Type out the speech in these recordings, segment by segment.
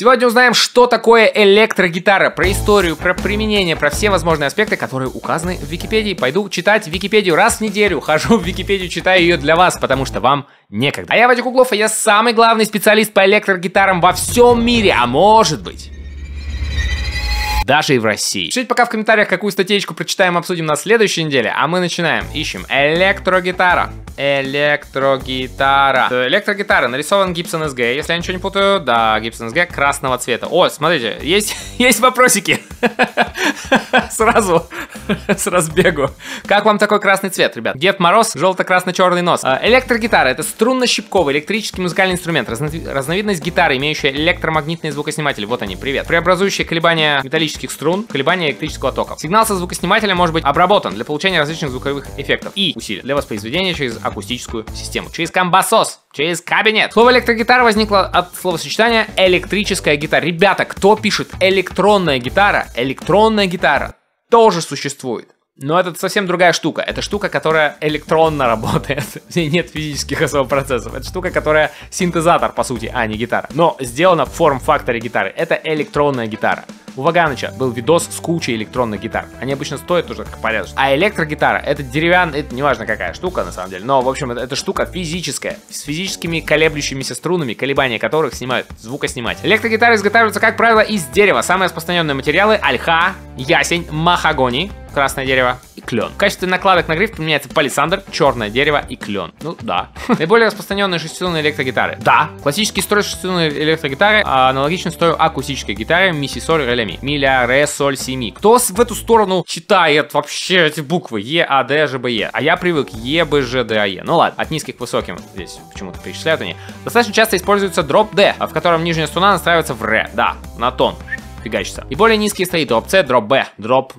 Сегодня узнаем, что такое электрогитара, про историю, про применение, про все возможные аспекты, которые указаны в Википедии. Пойду читать Википедию раз в неделю, хожу в Википедию, читаю ее для вас, потому что вам некогда. А я Вадик Углов, и я самый главный специалист по электрогитарам во всем мире, а может быть даже и в России. Пишите пока в комментариях, какую статейку прочитаем, обсудим на следующей неделе, а мы начинаем. Ищем электрогитара. Электрогитара. Электрогитара. Нарисован Gibson SG, если я ничего не путаю. Да, Gibson SG красного цвета. О, смотрите, есть, есть вопросики. Сразу с разбегу. Как вам такой красный цвет, ребят? Дед Мороз, желто-красно-черный нос. А, электрогитара — это струнно-щипковый электрический музыкальный инструмент. Разновидность гитары, имеющая электромагнитные звукосниматели. Вот они, привет. Преобразующие колебания металлических струн, колебания электрического тока. Сигнал со звукоснимателя может быть обработан для получения различных звуковых эффектов и усилий для воспроизведения через акустическую систему, через комбасос, через кабинет. Слово электрогитара возникло от словосочетания электрическая гитара. Ребята, кто пишет электронная гитара? Электронная гитара тоже существует. Но это совсем другая штука. Это штука, которая электронно работает. В ней нет физических особо процессов. Это штука, которая синтезатор, по сути, а не гитара. Но сделана в форм-факторе гитары. Это электронная гитара. У Ваганыча был видос с кучей электронных гитар. Они обычно стоят тоже как порядочно. А электрогитара это деревянная, это неважно какая штука на самом деле, но в общем это, это штука физическая, с физическими колеблющимися струнами, колебания которых снимают звукосниматель. Электрогитары изготавливаются, как правило, из дерева. Самые распространенные материалы ольха, ясень, махагони, красное дерево клен. В качестве накладок на гриф применяется палисандр, черное дерево и клен. Ну да. Наиболее распространенные шестиструнные электрогитары. Да. Классический строй шестиструнной электрогитары аналогичен строю акустической гитары ми, си, соль, ре, ля, ми. Ми, ля, ре, соль, си, ми. Кто в эту сторону читает вообще эти буквы? Е, А, Д, Ж, Б, Е. А я привык Е, Б, Ж, Д, А, Е. Ну ладно, от низких к высоким здесь почему-то перечисляют они. Достаточно часто используется дроп D, в котором нижняя струна настраивается в ре. Да, на тон фигачится. И более низкие стоит дроп C, дроп B, дроп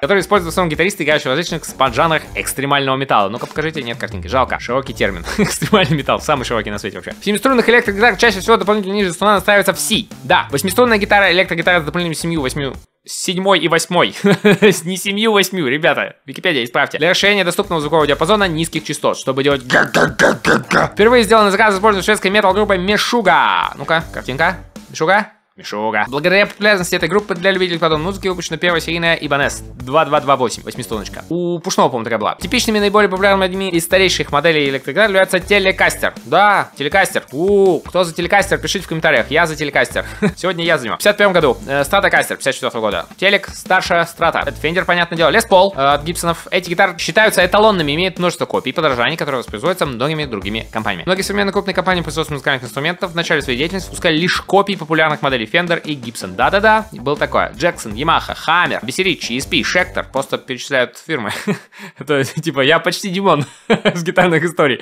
который используют в основном гитаристы, играющие в различных спаджанрах экстремального металла. Ну-ка покажите, нет картинки, жалко. Широкий термин. Экстремальный металл, самый широкий на свете вообще. В семиструнных электрогитарах чаще всего дополнительно ниже струна настраивается в C. Да, восьмиструнная гитара, электрогитара с дополнительными семью, восьмью седьмой и восьмой. Не семью, восьмью, ребята. Википедия, исправьте. Для расширения доступного звукового диапазона низких частот, чтобы делать Впервые сделанный заказ использует шведской метал-группой Мешуга. Ну-ка, картинка. Мешуга. Мишуга. Благодаря популярности этой группы для любителей подобной музыки выпущена первая серийная Ibanez 2228, восьмиструночка. У Пушного, по-моему, такая была. Типичными наиболее популярными из старейших моделей электрогитар являются телекастер. Да, телекастер. У, кто за телекастер, пишите в комментариях. Я за телекастер. Сегодня я за него. В 51 году. Э, Стратокастер, 54 года. Телек, старшая страта. Это Фендер, понятное дело. Лес Пол э, от Гибсонов. Эти гитары считаются эталонными, имеют множество копий и подражаний, которые воспроизводятся многими другими компаниями. Многие современные крупные компании производства музыкальных инструментов в начале своей деятельности выпускали лишь копии популярных моделей Fender и Gibson. Да-да-да, был такое. Джексон, Yamaha, Hammer, Бессерич, ESP, Schecter. Просто перечисляют фирмы. Это типа я почти Димон с гитарных историй.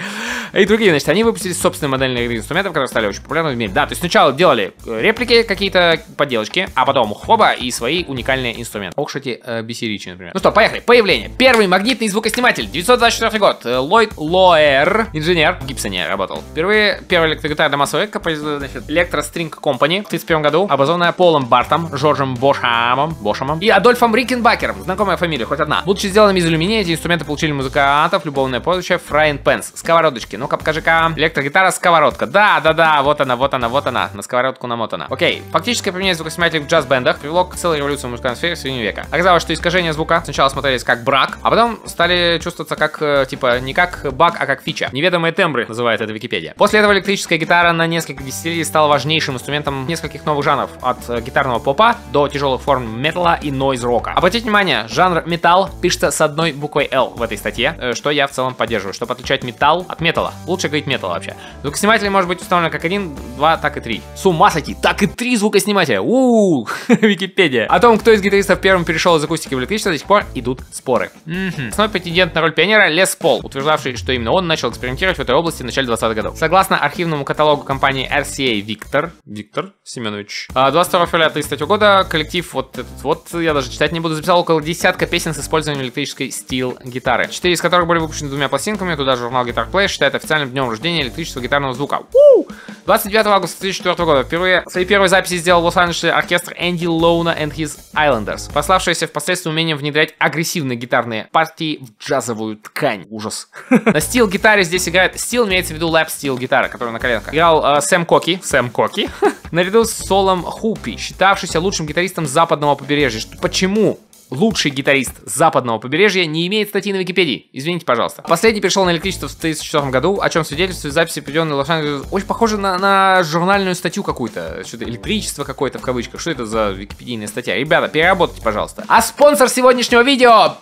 И другие, значит, они выпустили собственные модельные игры инструментов, которые стали очень популярными в мире. Да, то есть сначала делали э, реплики, какие-то поделочки, а потом хоба и свои уникальные инструменты. О, кстати, э, Бессеричи, например. Ну что, поехали. Появление. Первый магнитный звукосниматель. 924 год. Э, Ллойд Лоэр, инженер в Гибсоне работал. Впервые первая электрогитара для массовой значит, Electro String Company в 1931 году, образован созданная Полом Бартом, Жоржем Бошамом, Бошамом и Адольфом Рикенбакером. Знакомая фамилия, хоть одна. Будучи сделанными из алюминия, эти инструменты получили музыкантов любовное прозвище Фрайн Пенс. Сковородочки. Ну-ка, покажи-ка. Электрогитара, сковородка. Да, да, да, вот она, вот она, вот она. На сковородку намотана. Окей. Фактическое применение звукоснимателей в джаз-бендах привело к целой революции в музыкальной сфере среднего века. Оказалось, что искажения звука сначала смотрелись как брак, а потом стали чувствоваться как, э, типа, не как баг, а как фича. Неведомые тембры, называет это Википедия. После этого электрическая гитара на несколько десятилетий стала важнейшим инструментом нескольких новых жанров, от э, гитарного попа до тяжелых форм металла и нойз рока. Обратите внимание, жанр металл пишется с одной буквой L в этой статье, э, что я в целом поддерживаю, чтобы отличать металл от металла. Лучше говорить металл вообще. Звукосниматель может быть установлен как один, два, так и три. С ума сойти, так и три звукоснимателя. Ууу, Википедия. О том, кто из гитаристов первым перешел из акустики в электричество, до сих пор идут споры. Угу. Основной претендент на роль пионера Лес Пол, утверждавший, что именно он начал экспериментировать в этой области в начале 20-х годов. Согласно архивному каталогу компании RCA Victor, Виктор Семенович, 22 февраля 1933 года коллектив вот этот вот, я даже читать не буду, записал около десятка песен с использованием электрической стил-гитары. Четыре из которых были выпущены двумя пластинками, туда же журнал Guitar Play считает официальным днем рождения электрического гитарного звука. У! 29 августа 2004 года впервые свои первые записи сделал в Лос-Анджелесе оркестр Энди Лоуна and His Islanders, пославшийся впоследствии умением внедрять агрессивные гитарные партии в джазовую ткань. Ужас. На стил-гитаре здесь играет... Стил имеется в виду лэп стил гитара, которая на коленках. Играл э, Сэм Коки. Сэм Коки. наряду с Солом Хупи, считавшийся лучшим гитаристом западного побережья. Почему? лучший гитарист западного побережья, не имеет статьи на Википедии. Извините, пожалуйста. Последний перешел на электричество в 1904 году, о чем свидетельствует записи, приведенные в лос Очень похоже на, на журнальную статью какую-то. Что-то электричество какое-то в кавычках. Что это за википедийная статья? Ребята, переработайте, пожалуйста. А спонсор сегодняшнего видео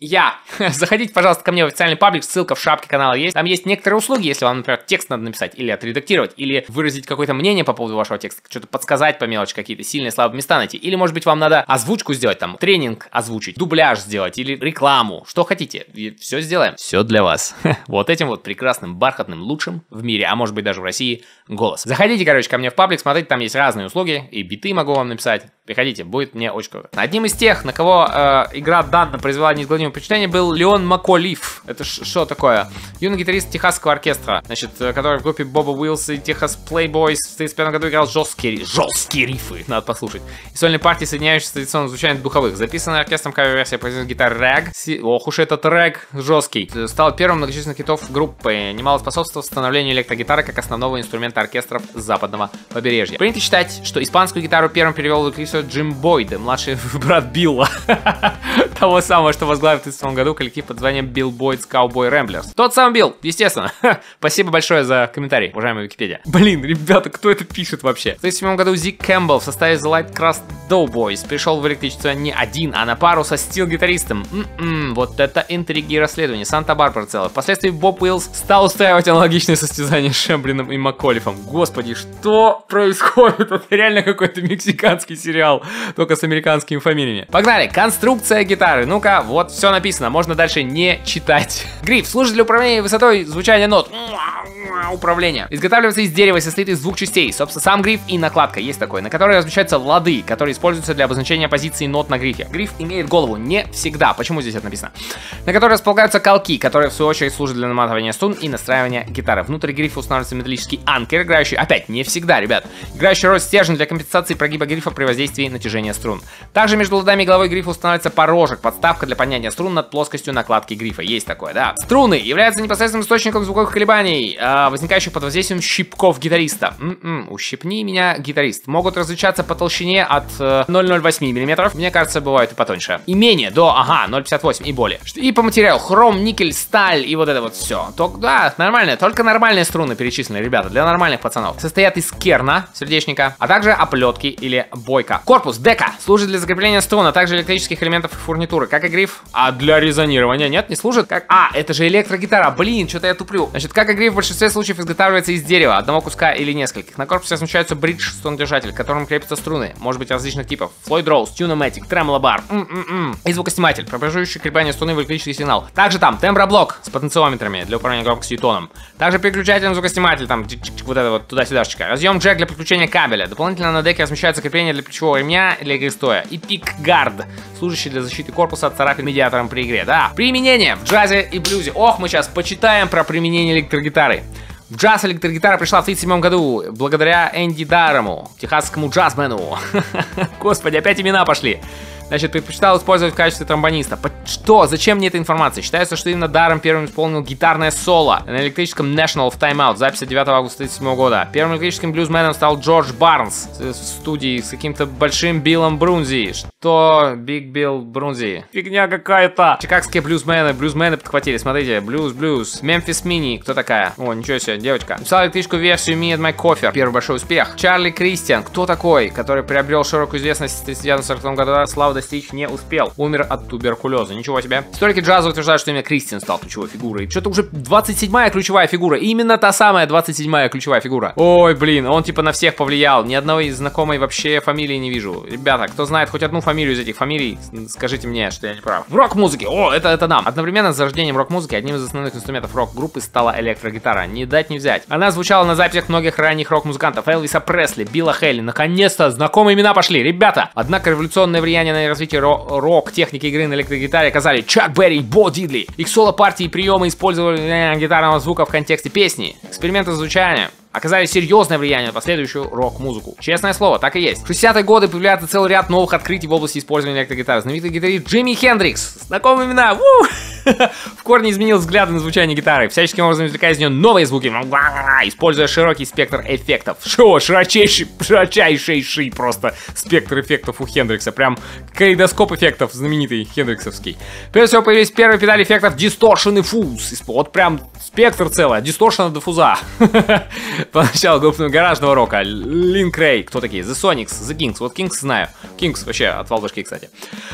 я. Заходите, пожалуйста, ко мне в официальный паблик, ссылка в шапке канала есть. Там есть некоторые услуги, если вам, например, текст надо написать, или отредактировать, или выразить какое-то мнение по поводу вашего текста, что-то подсказать по мелочи, какие-то сильные слабые места найти. Или, может быть, вам надо озвучку сделать, там, тренинг озвучить, дубляж сделать, или рекламу, что хотите. И все сделаем. Все для вас. вот этим вот прекрасным, бархатным, лучшим в мире, а может быть даже в России, голос. Заходите, короче, ко мне в паблик, смотрите, там есть разные услуги, и биты могу вам написать. Приходите, будет мне очень круто. Одним из тех, на кого э, игра Данна произвела неизгладимое впечатление, был Леон Маколиф. Это что такое? Юный гитарист Техасского оркестра, значит, э, который в группе Боба Уиллс и Техас Playboys в 1935 году играл жесткие, жесткие рифы, надо послушать. И сольные партии, соединяющиеся с традиционным звучанием духовых. Записанная оркестром кавер-версия производит гитар Рэг. Ох уж этот Рэг жесткий. Стал первым многочисленных хитов группы. Немало способствовал становлению электрогитары как основного инструмента оркестров западного побережья. Принято считать, что испанскую гитару первым перевел Джим Бойд, младший брат Билла. Того самого, что возглавил в 1932 году коллектив под названием Bill Boyd's Cowboy Ramblers. Тот самый Билл, естественно. Спасибо большое за комментарий, уважаемая Википедия. Блин, ребята, кто это пишет вообще? В 1937 году Зик Кэмпбелл в составе The Light Crust Doughboys пришел в электричество не один, а на пару со стил-гитаристом. М-м, вот это интриги и расследования. Санта-Барбара целых. Впоследствии Боб Уиллс стал устраивать аналогичные состязания с Шемблином и Макколифом. Господи, что происходит? Это реально какой-то мексиканский сериал, только с американскими фамилиями. Погнали, конструкция гитары. Ну-ка, вот все написано, можно дальше не читать. Гриф служит для управления высотой звучания нот. Управление. Изготавливается из дерева и состоит из двух частей. Собственно, сам гриф и накладка есть такой, на которой размещаются лады, которые используются для обозначения позиции нот на грифе. Гриф имеет голову не всегда. Почему здесь это написано? На которой располагаются колки, которые в свою очередь служат для наматывания струн и настраивания гитары. Внутри грифа устанавливается металлический анкер, играющий, опять, не всегда, ребят, играющий роль стержень для компенсации прогиба грифа при воздействии натяжения струн. Также между ладами головой грифа устанавливается порожек, подставка для поднятия струн над плоскостью накладки грифа. Есть такое, да. Струны являются непосредственным источником звуковых колебаний, э, возникающих под воздействием щипков гитариста. М-м, ущипни меня, гитарист. Могут различаться по толщине от э, 0,08 мм, мне кажется, бывают и потоньше. И менее, до, ага, 0,58 и более. И по материалу хром, никель, сталь и вот это вот все. Только, да, нормально, только нормальные струны перечислены, ребята, для нормальных пацанов. Состоят из керна, сердечника, а также оплетки или бойка. Корпус дека служит для закрепления струн, а также электрических элементов и фурнитуры, как и гриф. А для резонирования нет, не служит? Как... А, это же электрогитара, блин, что-то я туплю. Значит, как и гриф в большинстве случаев изготавливается из дерева, одного куска или нескольких. На корпусе размещается бридж струн-держатель, к которому крепятся струны, может быть различных типов. Floyd Rose, Tunematic, Tremolo Bar, м -м -м. и звукосниматель, преображающий крепление струны в электрический сигнал. Также там темброблок с потенциометрами для управления громкостью и тоном. Также переключатель звукосниматель, там вот это вот туда-сюдашечка. Разъем джек для подключения кабеля. Дополнительно на деке размещается крепление для плечевого ремня или игры. И пик-гард, служащий для защиты корпуса от царапин медиатором при игре. Да, применение в джазе и блюзе. Ох, мы сейчас почитаем про применение электрогитары. В джаз электрогитара пришла в 1937 году благодаря Эдди Дарему, техасскому джазмену. Господи, опять имена пошли. Значит, предпочитал использовать в качестве тромбониста. Что? Зачем мне эта информация? Считается, что именно Даром первым исполнил гитарное соло на электрическом National в Time Out, запись 9 августа 1937 года. Первым электрическим блюзменом стал Джордж Барнс в студии с каким-то большим Биллом Брунзи. Что? Биг Билл Брунзи. Фигня какая-то. Чикагские блюзмены, блюзмены подхватили. Смотрите, блюз, блюз. Мемфис Мини, кто такая? О, ничего себе, девочка. Написал электрическую версию Me and My Chauffeur. Первый большой успех. Чарли Кристиан, кто такой? Который приобрел широкую известность в 1940 году. Слава достичь не успел. Умер от туберкулеза. Ничего себе. Историки джаза утверждают, что именно Кристиан стал ключевой фигурой. Что-то уже 27-я ключевая фигура. Именно та самая 27-я ключевая фигура. Ой, блин, он типа на всех повлиял. Ни одной знакомой вообще фамилии не вижу. Ребята, кто знает хоть одну фамилию из этих фамилий, скажите мне, что я не прав. В рок-музыке. О, это, это нам. Одновременно с зарождением рок-музыки одним из основных инструментов рок-группы стала электрогитара. Не дать не взять. Она звучала на записях многих ранних рок-музыкантов. Элвиса Пресли, Билла Хелли. Наконец-то знакомые имена пошли. Ребята! Однако революционное влияние на развитие рок-техники игры на электрогитаре оказали Чак Берри, Бо Дидли. Их соло-партии и приемы использовали гитарного звука в контексте песни. Эксперименты звучания оказали серьезное влияние на последующую рок-музыку. Честное слово, так и есть. В 60-е годы появляется целый ряд новых открытий в области использования электрогитары. Знаменитый гитарист Джимми Хендрикс. Знакомые имена. У! в корне изменил взгляды на звучание гитары, всяческим образом извлекая из нее новые звуки, используя широкий спектр эффектов. Шо, широчайший, широчайший просто спектр эффектов у Хендрикса, прям калейдоскоп эффектов знаменитый хендриксовский. Прежде всего появились первые педали эффектов Distortion и Fuzz, вот прям спектр целый, Distortion и Diffusa. Поначалу группного гаражного рока, Link Ray, кто такие? The Sonics, The Kings, вот Kings знаю. Kings вообще отвал башки, кстати.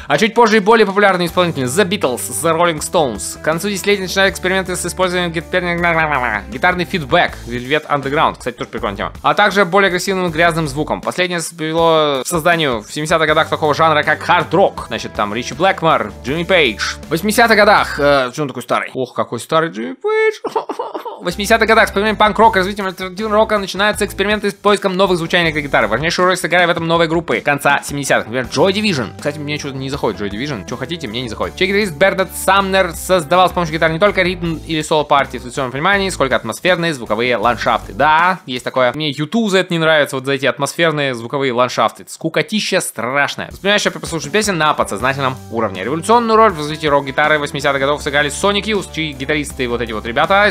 А чуть позже и более популярные исполнители The Beatles, The Rolling Stones. К концу десятилетия начинают эксперименты с использованием гитарный фидбэк, Velvet Underground, кстати, тоже прикольная тема. А также более агрессивным грязным звуком. Последнее привело к созданию в 70-х годах такого жанра, как хард-рок. Значит, там Ричи Блэкмор, Джимми Пейдж. В 80-х годах... Э, он такой старый? Ох, какой старый Джимми Пейдж. В 80-х годах с появлением панк-рока, развитием альтернативного рока начинаются эксперименты с поиском новых звучаний для гитары. Важнейшую роль сыграли в этом новые группы конца 70-х. Например, Joy Division. Кстати, мне что-то не заходит Joy Division. Что хотите, мне не заходит. Чей-гитарист Бернард Самнер создавал с помощью гитары не только ритм или соло-партии в традиционном понимании, сколько атмосферные звуковые ландшафты. Да, есть такое. Мне YouTube за это не нравится, вот за эти атмосферные звуковые ландшафты. Скукотища страшная. Вспоминающая при послушании песен на подсознательном уровне. Революционную роль в развитии рок-гитары 80-х годов сыграли Sonic Youth, чьи гитаристы, вот эти вот ребята,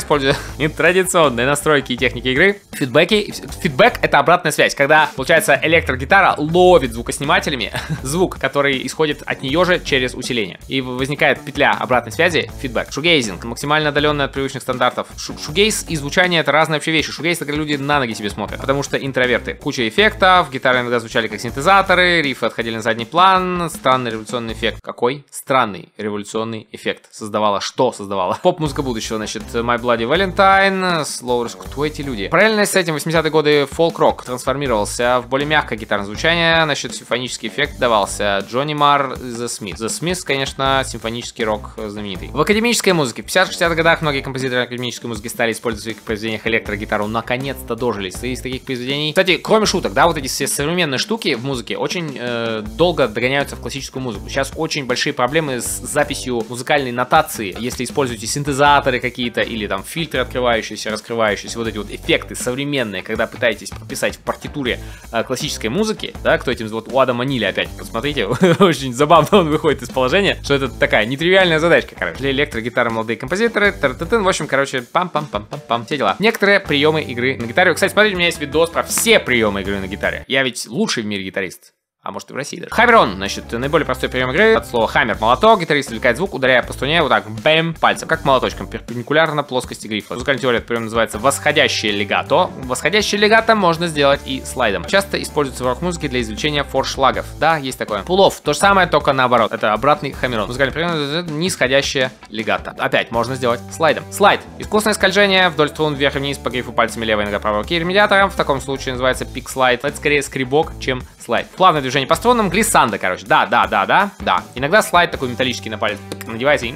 используя традиционные настройки и техники игры. Фидбэки. Фидбэк — это обратная связь, когда, получается, электрогитара ловит звукоснимателями звук, который исходит от нее же через усиление. И возникает петля обратной связи, фидбэк. Шугейзинг, максимально отдаленный от привычных стандартов. Шу шугейз и звучание — это разные вообще вещи. Шугейз — это когда люди на ноги себе смотрят, потому что интроверты. Куча эффектов, гитары иногда звучали как синтезаторы, рифы отходили на задний план, странный революционный эффект. Какой? Странный революционный эффект. Создавала что создавала? Поп-музыка будущего, значит, My Bloody Valentine, Slow Кто эти люди? Параллельно с этим 80-е годы фолк-рок трансформировался в более мягкое гитарное звучание, значит, симфонический эффект давался Джонни Мар The Smith. The Smith, конечно, симфонический рок знаменитый. В академической музыке в 50-60-х годах многие композиторы академической музыки стали использовать в своих произведениях электрогитару. Наконец-то дожились из таких произведений. Кстати, кроме шуток, да, вот эти все современные штуки в музыке очень э, долго догоняются в классическую музыку. Сейчас очень большие проблемы с записью музыкальной нотации, если используете синтезаторы какие-то или там фильтры открывающиеся, раскрывающиеся, вот эти вот эффекты современные, когда пытаетесь прописать в партитуре э, классической музыки, да, кто этим вот у Адама Ниля опять, посмотрите, очень забавно он выходит из положения, что это такая нетривиальная задачка, короче, для электрогитары молодые композиторы, тартатын, в общем, короче, пам-пам-пам-пам-пам, все дела. Некоторые приемы игры на гитаре. Кстати, смотрите, у меня есть видос про все приемы игры на гитаре. Я ведь лучший в мире гитарист а может и в России даже. Хаммерон, значит, наиболее простой прием игры. От слова хаммер, молоток, гитарист извлекает звук, ударяя по струне вот так, бэм, пальцем, как молоточком, перпендикулярно плоскости грифа. Музыкальная теория этот прием называется восходящее легато. Восходящее легато можно сделать и слайдом. Часто используется в рок-музыке для извлечения форшлагов. Да, есть такое. Пулов, то же самое, только наоборот. Это обратный хаммерон. Музыкальный прием нисходящее легато. Опять можно сделать слайдом. Слайд. Искусственное скольжение вдоль струн вверх и вниз по грифу пальцами левой и правой руки или медиатором. В таком случае называется pick slide. Это скорее скребок, чем слайд. Плавное движение по струнам, глиссандо, короче. Да, да, да, да, да. Иногда слайд такой металлический на палец надевается и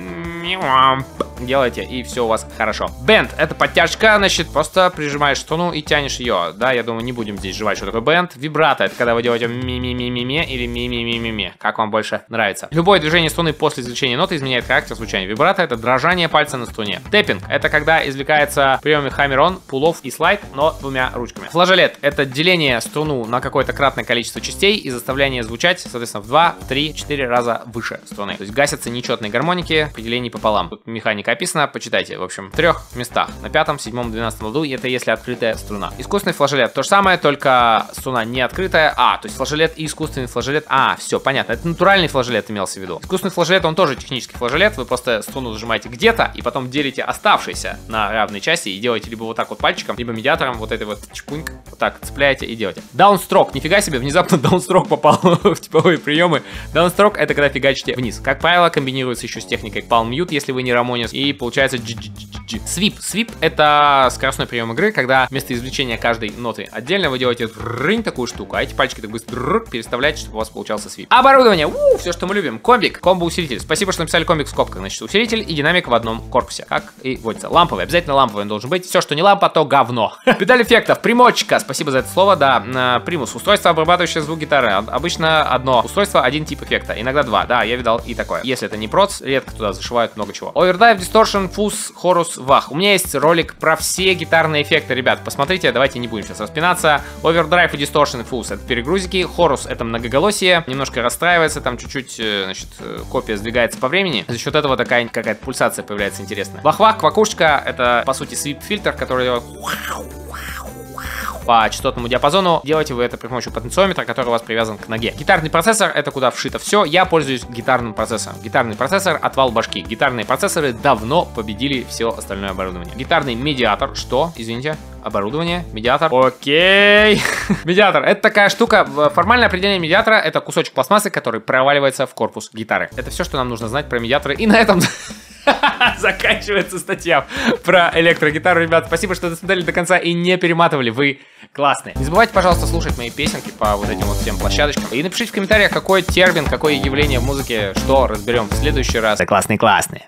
делаете, и все у вас хорошо. Бенд — это подтяжка, значит, просто прижимаешь струну и тянешь ее. Да, я думаю, не будем здесь жевать, что такое бенд. Вибрато — это когда вы делаете ми-ми-ми-ми-ми или ми-ми-ми-ми-ми, как вам больше нравится. Любое движение струны после извлечения ноты изменяет характер звучания. Вибрато — это дрожание пальца на струне. Тэппинг — это когда извлекается приемы hammer-on, pull-off и слайд, но двумя ручками. Флажолет — это деление струну на какое-то кратное количество частей и заставляние звучать, соответственно, в 2, 3, 4 раза выше струны. То есть гасятся нечетные гармоники при пополам. Тут механика описана, почитайте. В общем, в трех местах. На пятом, седьмом, двенадцатом ладу, это если открытая струна. Искусственный флажолет то же самое, только струна не открытая. А, то есть флажолет и искусственный флажолет. А, все, понятно. Это натуральный флажолет имелся в виду. Искусственный флажолет, он тоже технический флажолет. Вы просто струну зажимаете где-то и потом делите оставшиеся на равные части и делаете либо вот так вот пальчиком, либо медиатором вот этой вот чпуньк, вот так цепляете и делаете. Даунстрок, нифига себе, внезапно даунстрок попал в типовые приемы. Даунстрок это когда фигачите вниз. Как правило, комбинируется еще с техникой Palm Mute, если вы не рамонис, и получается Свип. Свип это скоростной прием игры, когда вместо извлечения каждой ноты отдельно вы делаете рынь такую штуку, а эти пальчики так быстро переставляете, чтобы у вас получался свип. Оборудование. У, все, что мы любим. Комбик, комбо-усилитель. Спасибо, что написали комбик в скобках. Значит, усилитель и динамик в одном корпусе, как и водится. Ламповый, обязательно ламповый он должен быть. Все, что не лампа, то говно. Педаль эффектов, примочка. Спасибо за это слово, да. Примус. Устройство, обрабатывающее звук гитары. Обычно одно устройство, один тип эффекта. Иногда два. Да, я видал и такое. Если это не проц, редко туда зашивают много чего. Overdrive, Distortion, Fuzz, Chorus, вах. У меня есть ролик про все гитарные эффекты, ребят. Посмотрите, давайте не будем сейчас распинаться. Overdrive и Distortion Fools это перегрузики. Хорус это многоголосие. Немножко расстраивается, там чуть-чуть, э, значит, э, копия сдвигается по времени. За счет этого такая какая-то пульсация появляется интересная. Вах-вах, квакушка это, по сути, свип-фильтр, который по частотному диапазону. Делаете вы это при помощи потенциометра, который у вас привязан к ноге. Гитарный процессор это куда вшито все. Я пользуюсь гитарным процессором. Гитарный процессор отвал башки. Гитарные процессоры давно победили все остальное оборудование. Гитарный медиатор. Что? Извините. Оборудование, медиатор. Окей. медиатор. Это такая штука. Формальное определение медиатора это кусочек пластмассы, который проваливается в корпус гитары. Это все, что нам нужно знать про медиаторы. И на этом заканчивается статья про электрогитару. Ребят, спасибо, что досмотрели до конца и не перематывали. Вы классные. Не забывайте, пожалуйста, слушать мои песенки по вот этим вот всем площадочкам. И напишите в комментариях, какой термин, какое явление в музыке, что разберем в следующий раз. Да классные-классные.